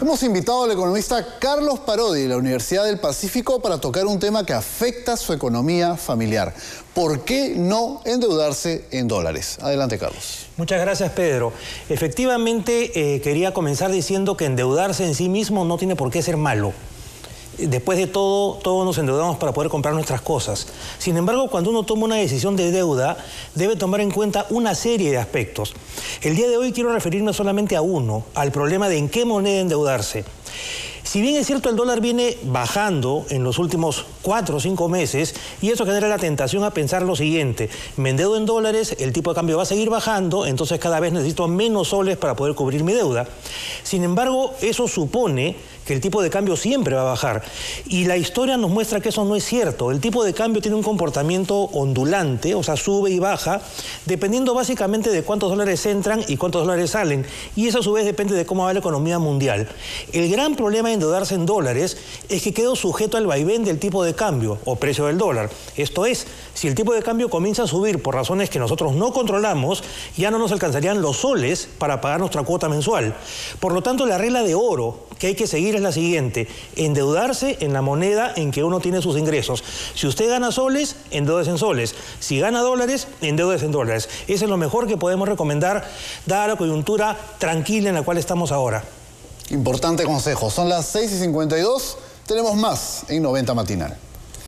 Hemos invitado al economista Carlos Parodi de la Universidad del Pacífico para tocar un tema que afecta su economía familiar. ¿Por qué no endeudarse en dólares? Adelante, Carlos. Muchas gracias, Pedro. Efectivamente, eh, quería comenzar diciendo que endeudarse en sí mismo no tiene por qué ser malo. Después de todo, todos nos endeudamos para poder comprar nuestras cosas. Sin embargo, cuando uno toma una decisión de deuda, debe tomar en cuenta una serie de aspectos. El día de hoy quiero referirme solamente a uno, al problema de en qué moneda endeudarse. Si bien es cierto el dólar viene bajando en los últimos cuatro o cinco meses y eso genera la tentación a pensar lo siguiente, me endeudo en dólares, el tipo de cambio va a seguir bajando, entonces cada vez necesito menos soles para poder cubrir mi deuda. Sin embargo, eso supone que el tipo de cambio siempre va a bajar. Y la historia nos muestra que eso no es cierto. El tipo de cambio tiene un comportamiento ondulante, o sea, sube y baja, dependiendo básicamente de cuántos dólares entran y cuántos dólares salen. Y eso a su vez depende de cómo va la economía mundial. El gran problema de endeudarse en dólares es que quedo sujeto al vaivén del tipo de cambio o precio del dólar. Esto es, si el tipo de cambio comienza a subir por razones que nosotros no controlamos, ya no nos alcanzarían los soles para pagar nuestra cuota mensual. Por lo tanto, la regla de oro que hay que seguir es la siguiente, endeudarse en la moneda en que uno tiene sus ingresos. Si usted gana soles, endeudes en soles. Si gana dólares, endeudes en dólares. Eso es lo mejor que podemos recomendar, dada la coyuntura tranquila en la cual estamos ahora. Importante consejo. Son las 6 y 52. Tenemos más en 90 Matinal.